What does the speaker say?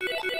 you